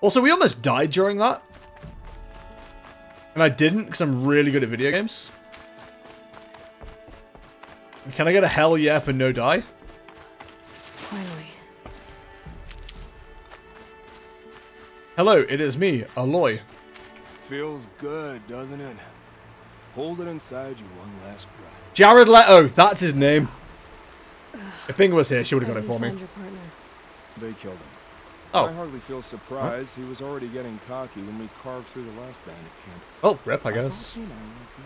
Also, we almost died during that. And I didn't because I'm really good at video games. Can I get a hell yeah for no die? Finally. Hello, it is me, Aloy. Feels good, doesn't it? Hold it inside you one last breath. Jared Leto, that's his name. If Bing was here, she would have got How it for me. found your partner? They killed him. Oh. I hardly feel surprised. He was already getting cocky when we carved through the last bandit camp. Oh, rep, I I guess. thought, you know,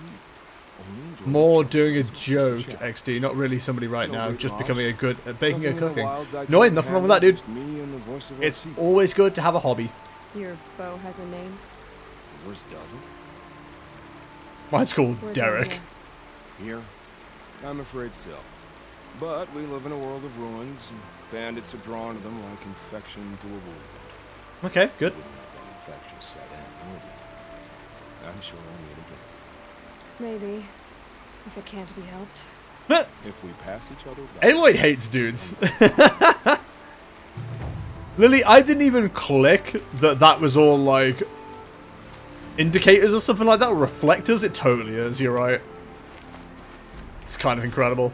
we only enjoyed More doing a joke, a. XD, not really somebody right No now, just loss. becoming a good at baking Nothing and cooking. No, can't ain't nothing wrong with that, dude. me and the voice of It's teeth. always good to have a hobby. Your bow has a name? Yours doesn't. Mine's called Where'd Derek. Here? I'm afraid so. But we live in a world of ruins, and bandits are drawn to them like infection to a wound. Okay, good. Wouldn't that set in, would you? I'm sure we'll meet again. Maybe. If it can't be helped. If we pass each other by. Aloy hates dudes. Lily, I didn't even click that that was all like indicators or something like that, reflectors. It totally is. You're right. It's kind of incredible.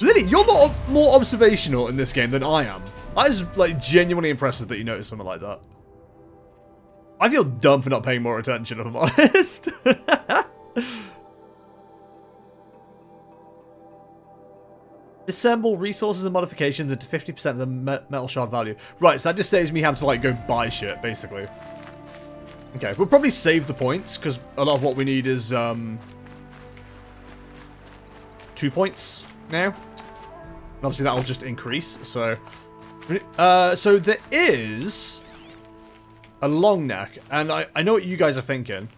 Lily, you're more more observational in this game than I am. That is like genuinely impressive that you noticed something like that. I feel dumb for not paying more attention, if I'm honest. Assemble resources and modifications into 50% of the me metal shard value. Right, so that just saves me having to like go buy shit, basically. Okay, we'll probably save the points, because a lot of what we need is um, two points now. And obviously that'll just increase, so... Uh, so there is a long neck, and I, I know what you guys are thinking.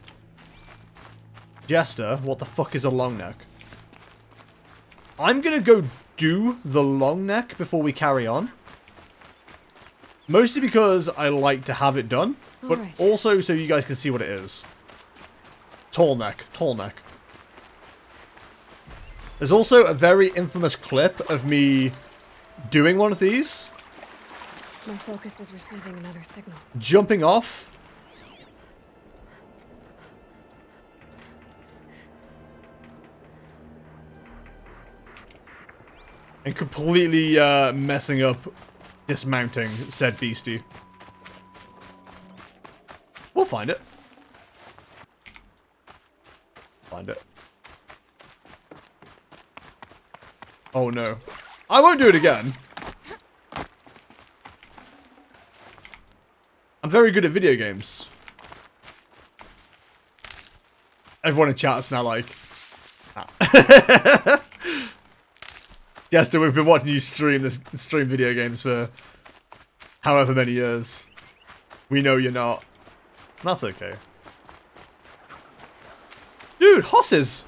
Jester, what the fuck is a long neck? I'm gonna go do the long neck before we carry on. Mostly because I like to have it done, but Alright. also so you guys can see what it is. Tall neck, tall neck. There's also a very infamous clip of me doing one of these, My focus is receiving another signal. jumping off. And completely uh, messing up dismounting said beastie. We'll find it. Find it. Oh no. I won't do it again. I'm very good at video games. Everyone in chat is now like... Ah. Jester, we've been watching you stream this stream video games for however many years. We know you're not. That's okay. Dude, hosses!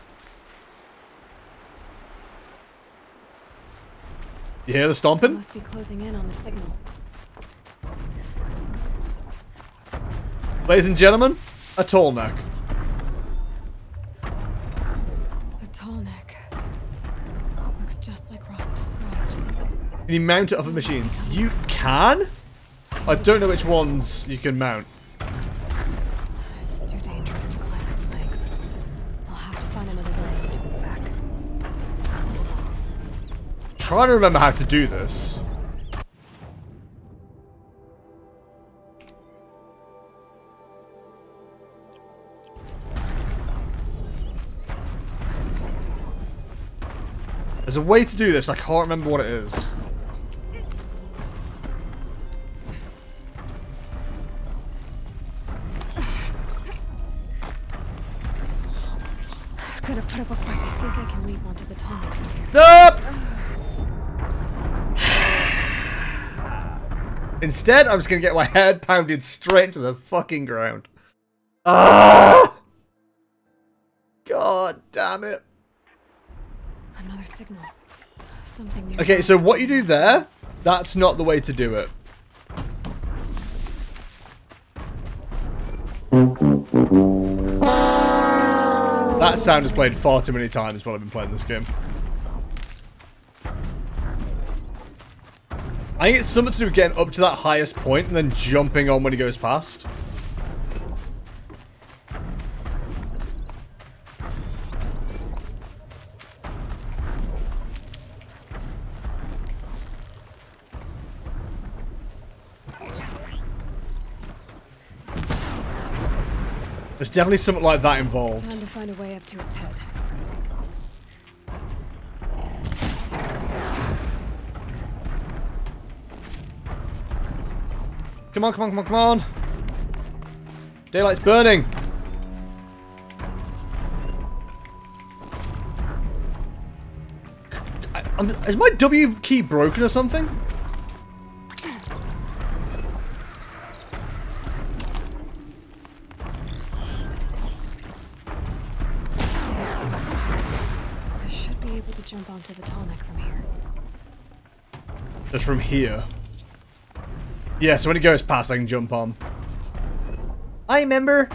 You hear the stomping? must be closing in on the signal. Ladies and gentlemen, a tall neck. A tall neck. Looks just like Rost described. Can you mount it off of machines? You can? I don't know which ones you can mount. Trying to remember how to do this. There's a way to do this, I can't remember what it is. I've got to put up a fight. I think I can leap onto the neck from here. Nope! Instead, I'm just gonna get my head pounded straight into the fucking ground. Ah! God damn it. Another signal. Something new. Okay, so what you do there, that's not the way to do it. That sound has played far too many times while I've been playing this game. I think it's something to do with getting up to that highest point and then jumping on when he goes past. There's definitely something like that involved. Time to find a way up to its head. Come on, come on, come on, come on. Daylight's burning. I, is my W key broken or something? I should be able to jump onto the tall neck from here. That's from here. Yeah, so when it goes past, I can jump on. I remember.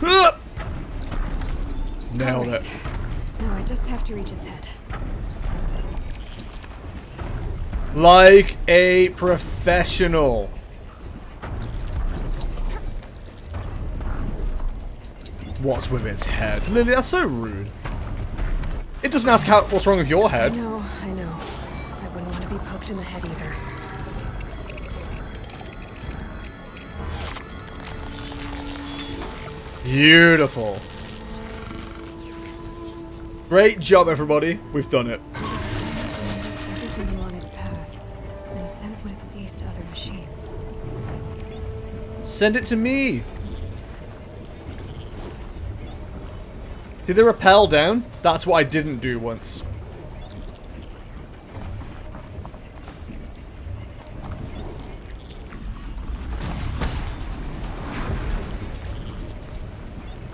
Huh! Nailed it. No, I just have to reach its head. Like a professional. What's with its head? Lily, that's so rude. It doesn't ask how what's wrong with your head. No, I know. I wouldn't want to be poked in the head either. Beautiful. Great job, everybody. We've done it. Everything along its path, and sends what it sees to other machines. Send it to me. Did they rappel down? That's what I didn't do once.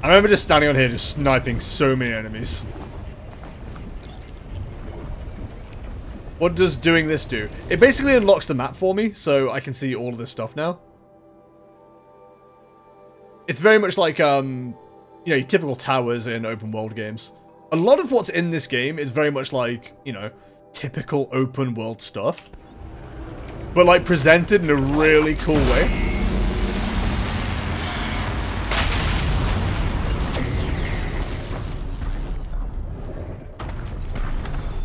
I remember just standing on here just sniping so many enemies. What does doing this do? It basically unlocks the map for me, so I can see all of this stuff now. It's very much like, um, you know, your typical towers in open world games. A lot of what's in this game is very much like, you know, typical open world stuff. But like presented in a really cool way.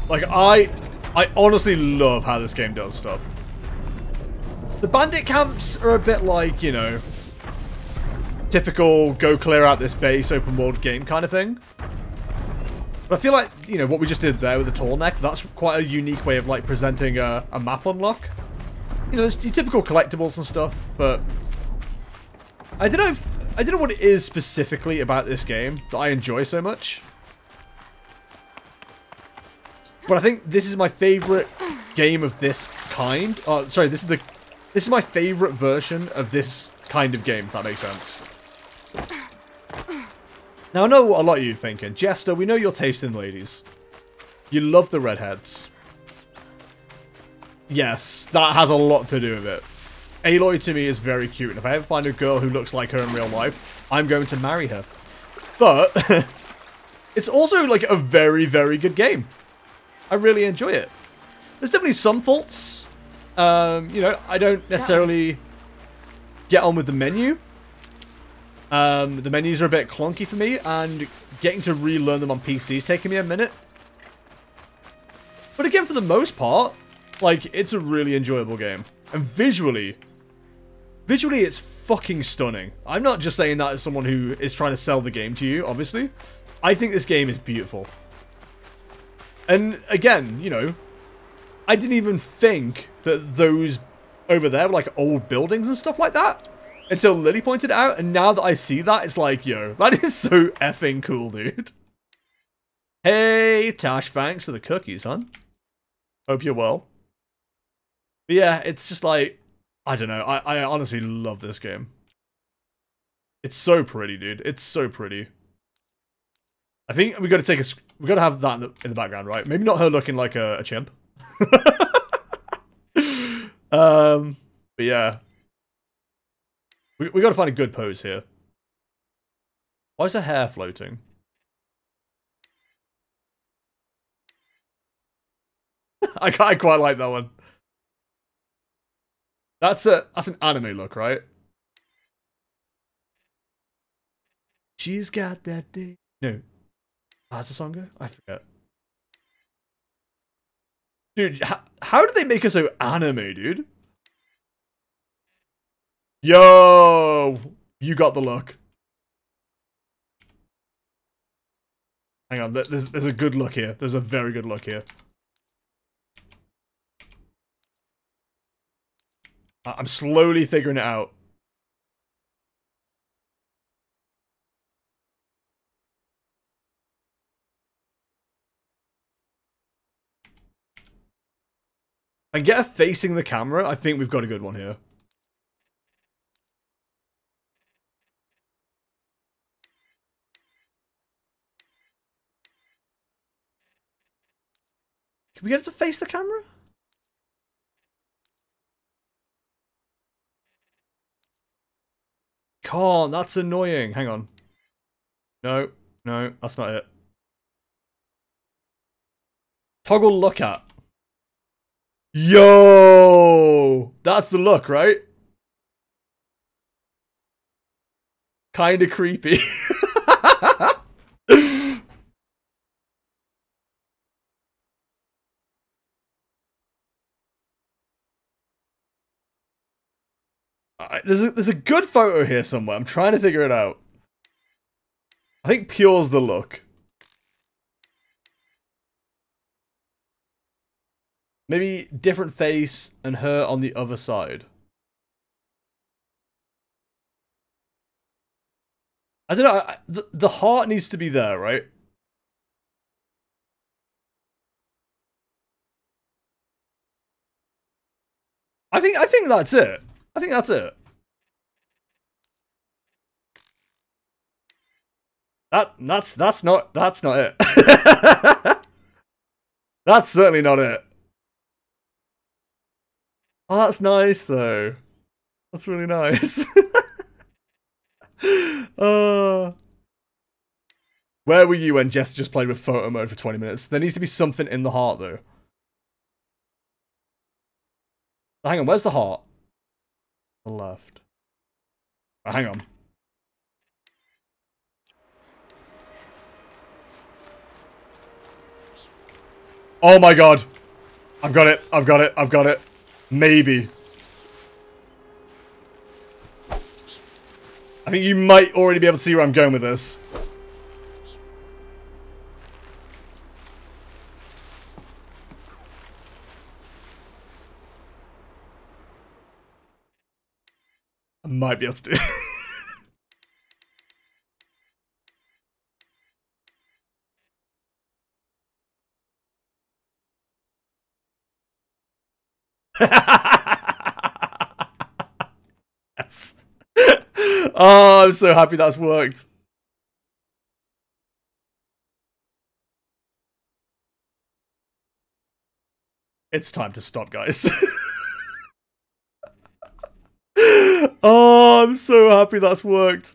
Like I, I honestly love how this game does stuff. The bandit camps are a bit like, you know, typical go clear out this base open world game kind of thing. But I feel like, you know, what we just did there with the tall neck, that's quite a unique way of like presenting a, a map unlock. You know, there's your typical collectibles and stuff, but I don't know if, I don't know what it is specifically about this game that I enjoy so much. But I think this is my favorite game of this kind. Oh, sorry, this is the this is my favorite version of this kind of game, if that makes sense. Now, I know what a lot of you are thinking. Jester, we know your taste in ladies. You love the redheads. Yes, that has a lot to do with it. Aloy to me is very cute, and if I ever find a girl who looks like her in real life, I'm going to marry her. But, it's also like a very, very good game. I really enjoy it. There's definitely some faults. Um, you know, I don't necessarily get on with the menu. Um, the menus are a bit clunky for me, and getting to relearn them on PC is taking me a minute. But again, for the most part, like, it's a really enjoyable game. And visually, visually it's fucking stunning. I'm not just saying that as someone who is trying to sell the game to you, obviously. I think this game is beautiful. And again, you know, I didn't even think that those over there were like old buildings and stuff like that until Lily pointed out. And now that I see that, it's like, yo, that is so effing cool, dude. Hey, Tash, thanks for the cookies, hon. Hope you're well. But yeah, it's just like, I don't know. I, I honestly love this game. It's so pretty, dude. It's so pretty. I think we got to take a. We got to have that in the, in the background, right? Maybe not her looking like a, a chimp. um, but yeah, we, we gotta find a good pose here. Why is her hair floating? I, I quite like that one. That's a that's an anime look, right? She's got that day. No. How's the song go? I forget. Dude, how, how did they make her so anime, dude? Yo! You got the look. Hang on, there's, there's a good look here. There's a very good look here. I'm slowly figuring it out. And get her facing the camera. I think we've got a good one here. Can we get it to face the camera? Can't. That's annoying. Hang on. No. No, that's not it. Toggle look at. Yo! That's the look, right? Kinda creepy. there's a, there's a good photo here somewhere. I'm trying to figure it out. I think pure's the look. Maybe different face and her on the other side. I don't know. I, the, the heart needs to be there, right? I think I think that's it. I think that's it. That that's that's not that's not it. that's certainly not it. Oh, that's nice though. That's really nice. uh, where were you when Jess just played with photo mode for 20 minutes? There needs to be something in the heart though. Hang on, where's the heart? The left. Oh, hang on. Oh my god. I've got it. I've got it. I've got it. Maybe. I think you might already be able to see where I'm going with this. I might be able to do Oh, I'm so happy that's worked. It's time to stop, guys. oh, I'm so happy that's worked.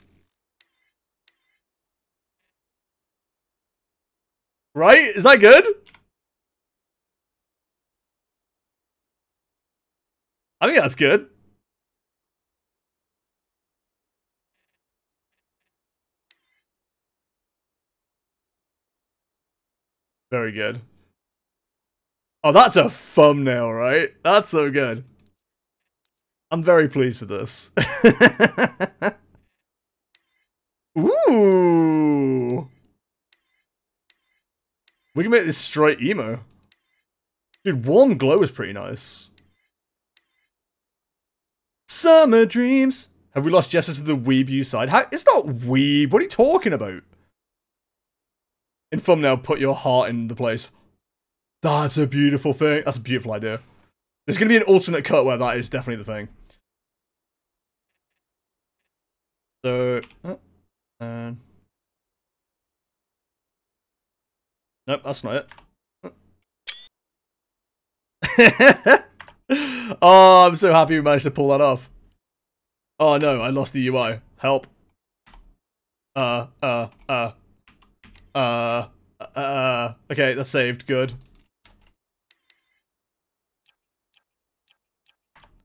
Right? Is that good? I think that's good. Very good. Oh, that's a thumbnail, right? That's so good. I'm very pleased with this. Ooh. We can make this straight emo. Dude, warm glow is pretty nice. Summer dreams. Have we lost Jessa to the weeb side? How, it's not weeb. What are you talking about? In thumbnail, put your heart in the place. That's a beautiful thing. That's a beautiful idea. There's going to be an alternate cut where that is definitely the thing. So, oh, and nope, that's not it. oh, I'm so happy we managed to pull that off. Oh no, I lost the UI. Help. Uh, uh, uh. Uh, uh, okay, that's saved. Good.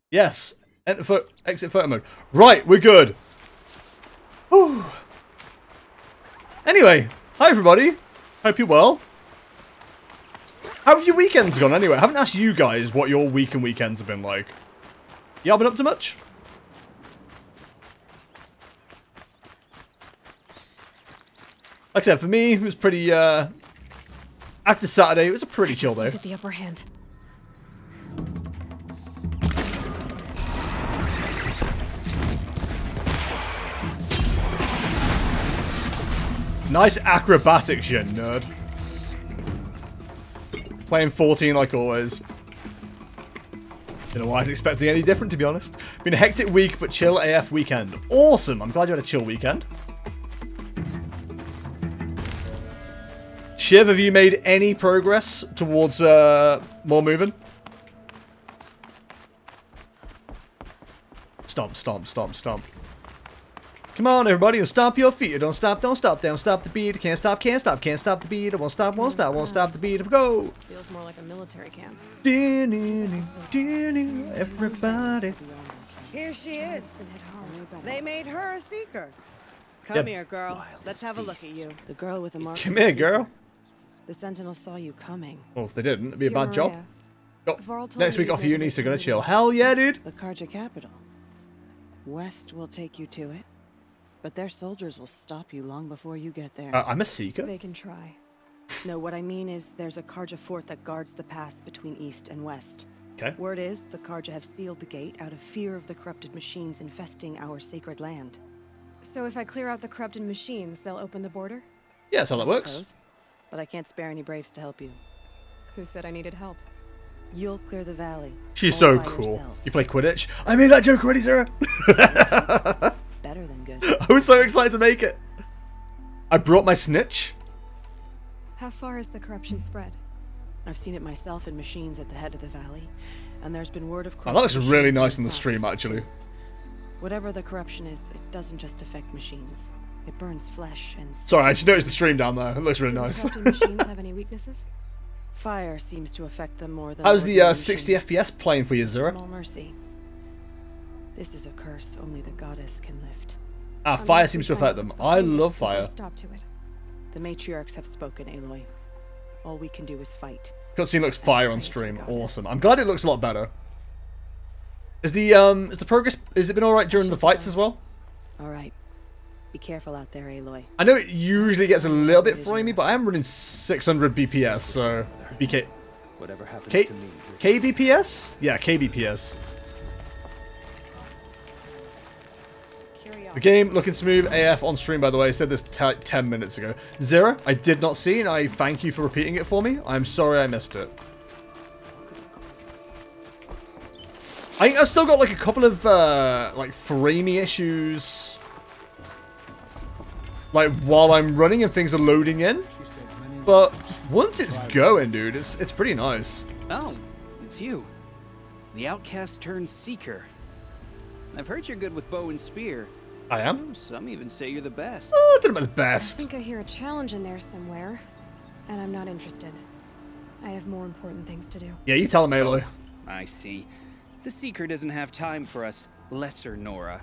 Yes. Enter fo exit photo mode. Right, we're good. Whew. Anyway, hi everybody. Hope you're well. How have your weekends gone anyway? I haven't asked you guys what your week and weekends have been like. Y'all been up to much? Like I said, for me, it was pretty, uh... After Saturday, it was a pretty chill day. Get the upper hand. Nice acrobatics, you nerd. Playing 14 like always. Don't know why I was expecting any different, to be honest. Been a hectic week, but chill AF weekend. Awesome! I'm glad you had a chill weekend. Shiv, have you made any progress towards uh, more moving? Stomp, stomp, stomp, stomp. Come on, everybody, and stomp your feet. Don't stop, don't stop, don't stop the beat. Can't stop, can't stop, can't stop the beat. Won't stop, won't stop, won't stop the beat. Go! Feels more like a military camp. Everybody. Here she is. Winston hit hard. They made her a seeker. Come Yep. here, girl. Let's have a look at you. The girl with the mark. Come here, girl. The Sentinel saw you coming. Well, if they didn't, it'd be a You're bad job. Oh, next me week you'd off been uni, so gonna chill. Hell yeah, dude. The Carja capital. West will take you to it, but their soldiers will stop you long before you get there. Uh, I'm a seeker. They can try. no, what I mean is there's a Carja fort that guards the pass between East and West. Okay. Word is the Carja have sealed the gate out of fear of the corrupted machines infesting our sacred land. So if I clear out the corrupted machines, they'll open the border? Yeah, that's how that I works. Suppose. But I can't spare any braves to help you. Who said I needed help? You'll clear the valley. She's so cool. yourself. You play Quidditch? I made that joke already, Sarah. Better than good. I was so excited to make it. I brought my snitch. How far has the corruption spread? I've seen it myself in machines at the head of the valley, and there's been word of corruption. Oh, that looks corrupted really nice in the south. stream, actually. Whatever the corruption is, it doesn't just affect machines. It burns flesh and s- Sorry, I just noticed the stream down there. It looks really Do nice. the machines have any weaknesses? fire seems to affect them more than. How's the ordinary uh, 60. FPS playing for you, Zura? Small mercy. This is a curse only the goddess can lift. Ah, Unless fire we seems to affect them. I love fire. Stop to it. The matriarchs have spoken, Aloy. All we can do is fight. Cutscene looks fire on stream. Awesome. I'm glad it looks a lot better. Is the um is the progress is it been alright during the fights as well? All right. Be careful out there, Aloy. I know it usually gets a little bit framey, but I am running 600 BPS, so BK Whatever happens K to me, KBPS? Yeah, KBPS. The game looking smooth AF on stream, by the way. I said this t- 10 minutes ago. Zero, I did not see, and I thank you for repeating it for me. I'm sorry I missed it. I think I've still got like a couple of uh, like framey issues. Like while I'm running and things are loading in. But once it's going, dude, it's it's pretty nice. Oh, it's you. The outcast turned seeker. I've heard you're good with bow and spear. I am. Some even say you're the best. Oh, I did my I best. I think I hear a challenge in there somewhere, and I'm not interested. I have more important things to do. Yeah, you tell him, Aloy. I see. The seeker doesn't have time for us lesser Nora.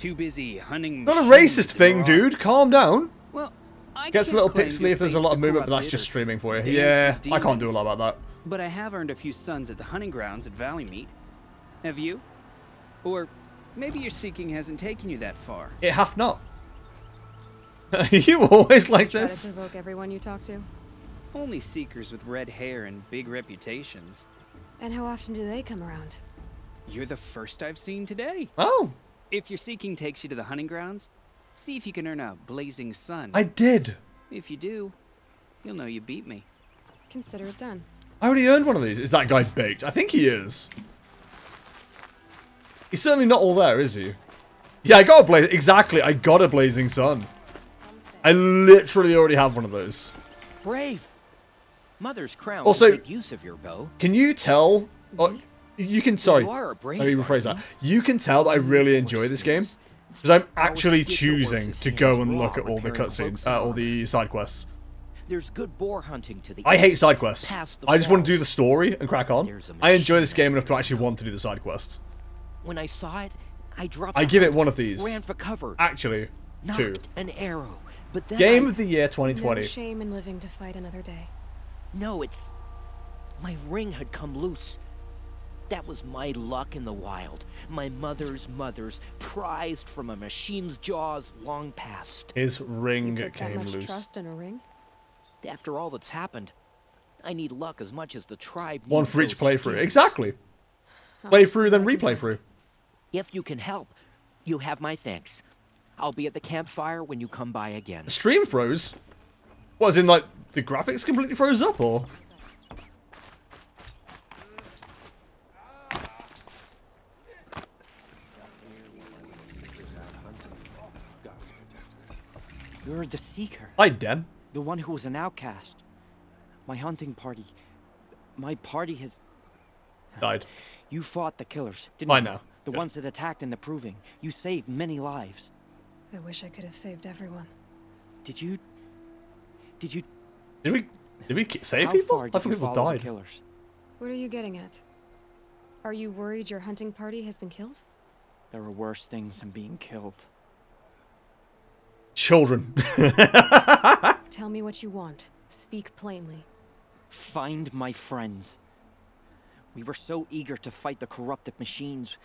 Too busy hunting. Not a racist thing, your dude. Calm down. Well, I Gets a little claim pixely if there's a face lot of movement, but that's just streaming for you. Yeah, I can't do a lot about that. But I have earned a few sons at the hunting grounds at Valley Meet. Have you? Or maybe your seeking hasn't taken you that far. It hath not. you always like Try this? to provoke everyone you talk to. Only seekers with red hair and big reputations. And how often do they come around? You're the first I've seen today. Oh, If your seeking takes you to the hunting grounds, see if you can earn a blazing sun. I did. If you do, you'll know you beat me. Consider it done. I already earned one of these. Is that guy baked? I think he is. He's certainly not all there, is he? Yeah, I got a blaze. Exactly, I got a blazing sun. I literally already have one of those. Brave. Mother's crown Also- make use of your bow. Can you tell? Oh, you can. Sorry. You are a brave, Let me rephrase that. You can tell that I really enjoy this game because I'm actually choosing to go and look at all the cutscenes, cloaks uh, all the side quests. There's good boar hunting to the I hate side quests. I just want to do the story and crack on. I enjoy this game enough to actually want to do the side quests. When I saw it, I dropped. I give it one of these. Ran for cover. Actually, two. An arrow. But then Game I- of the year No 2020. shame in living to fight another day. No, it's. My ring had come loose. That was my luck in the wild. My mother's mother's, prized from a machine's jaws long past. His ring You put that came much loose. trust in a ring? After all that's happened, I need luck as much as the tribe One for each playthrough. skins. Exactly. I'll Play through, then I replay through. If you can help, you have my thanks. I'll be at the campfire when you come by again. The Stream froze? Was in like the graphics completely froze up or? You're the Seeker, I Den. the one who was an outcast. My hunting party. My party has. Died. You fought the killers, didn't I you? know. The Good. ones that attacked in the Proving. You saved many lives. I wish I could have saved everyone. Did you? Did you? Did we did we save how people? far I did thought people died. killers? What are you getting at? Are you worried your hunting party has been killed? There are worse things than being killed. Children. Tell me what you want. Speak plainly. Find my friends. We were so eager to fight the corrupted machines,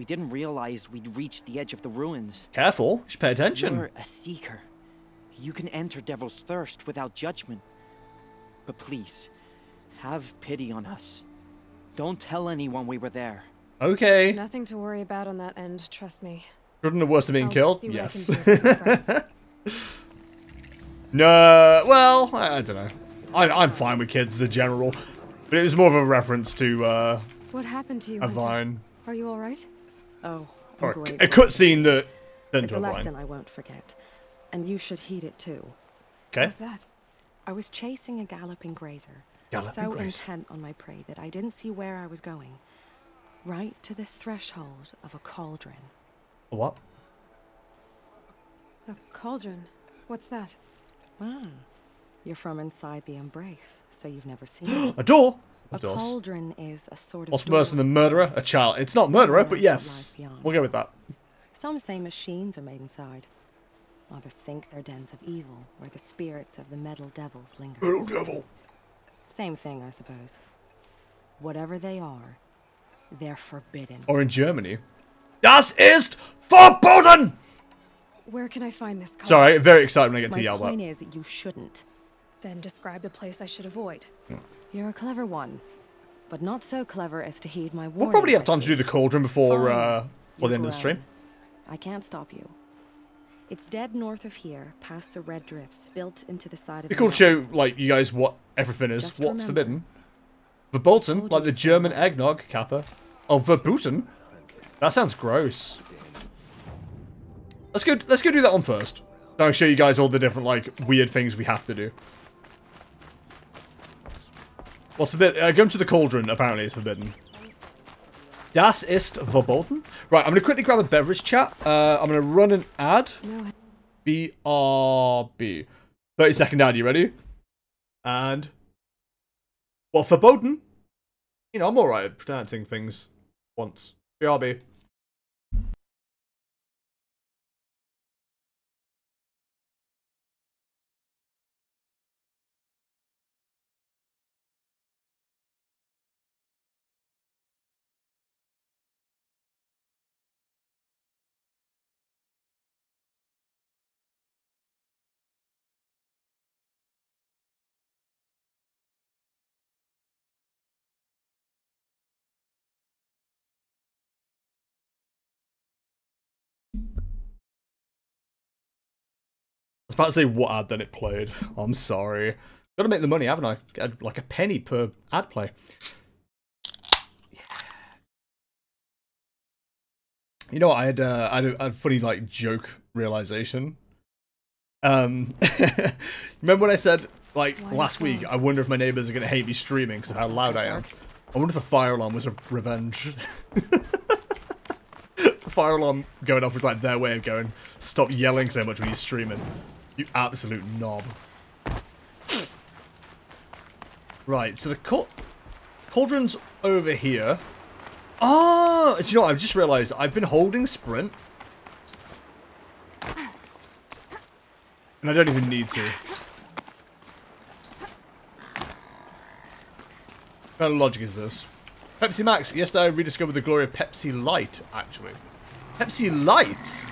we didn't realize we'd reached the edge of the ruins. Careful. You should pay attention. You're a seeker. You can enter Devil's Thirst without judgment. But please, have pity on us. Don't tell anyone we were there. Okay. Nothing to worry about on that end, trust me. Shouldn't have worse than being I'll killed. see Yes. can do for your friends. no. Well, I, I don't know. I, I'm fine with kids as a general, but it was more of a reference to uh, What happened to you, a Hunter? vine Are you alright? Oh, I'm or a, great. a cutscene that turned It's to a a lesson vine. I won't forget. And you should heed it too. Okay. What's that? I was chasing a galloping grazer. Galloping so grazer. intent on my prey that I didn't see where I was going. Right to the threshold of a cauldron. What? A cauldron. What's that? Ah, you're from inside the embrace, so you've never seen it. A door. A Of course. cauldron is a sort of What's worse than the murderer? A child. It's not murderer, but yes. We'll go with that. Some say machines are made inside. Others think they're dens of evil, where the spirits of the metal devils linger. Little devil. Same thing, I suppose. Whatever they are, they're forbidden. Or in Germany. Das ist verboten! Where can I find this cauldron? Sorry, very excited when I get to My yell that. point is that you shouldn't. Then describe the place I should avoid. You're a clever one, but not so clever as to heed my warning. We'll probably have time to do the cauldron before uh, before the end of the stream. I can't stop you. It's dead north of here, past the red drifts, built into the side of be the cool to show like you guys what everything is, Just what's remember, forbidden. Verboten, like the. German eggnog kappa. Oh, verboten. That sounds gross. Let's go. Let's go do that one first. Then I'll show you guys all the different like weird things we have to do. What's forbidden? Uh, going to the cauldron apparently is forbidden. Das ist verboten. Right, I'm gonna quickly grab a beverage chat. Uh, I'm gonna run an ad. BRB. 30 second ad, you ready? And. Well, verboten. You know, I'm alright at pronouncing things once. BRB. About to say what ad, then it played. I'm sorry. Gotta make the money, haven't I? Get like a penny per ad play. You know what? I had, uh, I had, a, I had a funny like joke realization. Um, remember when I said like Why last week? I wonder if my neighbors are gonna hate me streaming because of how loud I am. I wonder if the fire alarm was a revenge. the fire alarm going off was like their way of going, stop yelling so much when you're streaming. You absolute knob. Right, so the cau- cauldron's over here. Oh, do you know what? I've just realized I've been holding sprint. And I don't even need to. What kind of logic is this? Pepsi Max. Yesterday I rediscovered the glory of Pepsi Light, actually. Pepsi Light?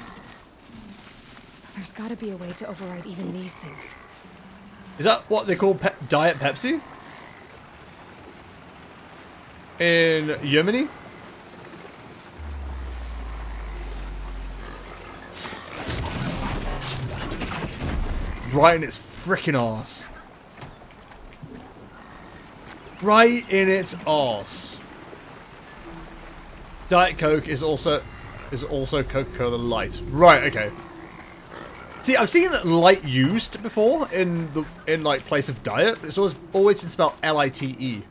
There's gotta be a way to override even these things. Is that what they call pe Diet Pepsi? In Germany? Right in its freaking ass. Right in its ass. Diet Coke is also is also Coca-Cola Light. Right, okay. See, I've seen light used before in the in like place of diet, but it's always always been spelled L-I-T-E.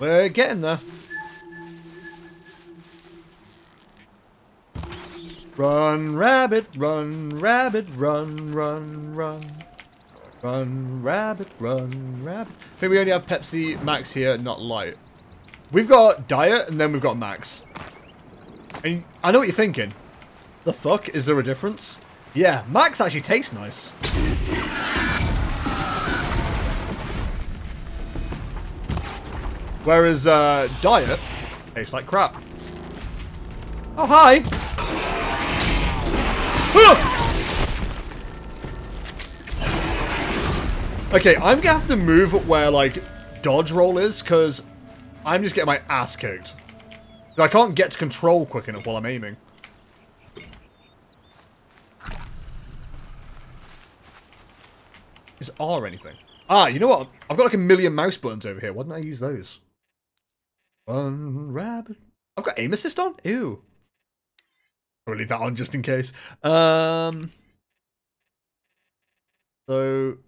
We're getting there. Run, rabbit, run, rabbit, run, run, run. Run, rabbit, run, rabbit. I think we only have Pepsi Max here, not light. We've got Diet, and then we've got Max. And I know what you're thinking. The fuck? Is there a difference? Yeah, Max actually tastes nice. Whereas, uh, Diet tastes like crap. Oh, hi! Okay, I'm gonna have to move where, like, dodge roll is, because I'm just getting my ass kicked. I can't get to control quick enough while I'm aiming. Is R anything? Ah, you know what? I've got like a million mouse buttons over here. Why didn't I use those? Run, rabbit. I've got aim assist on? Ew. I'll leave that on just in case. Um. So,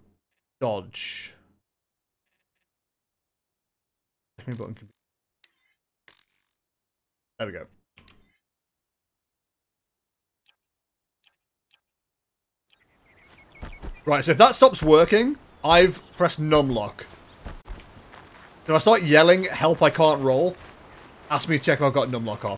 dodge. Button can be there we go. Right, so if that stops working, I've pressed numlock. If I start yelling, help I can't roll, ask me to check if I've got num lock off.